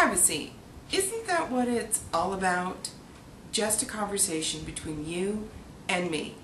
privacy. Isn't that what it's all about? Just a conversation between you and me.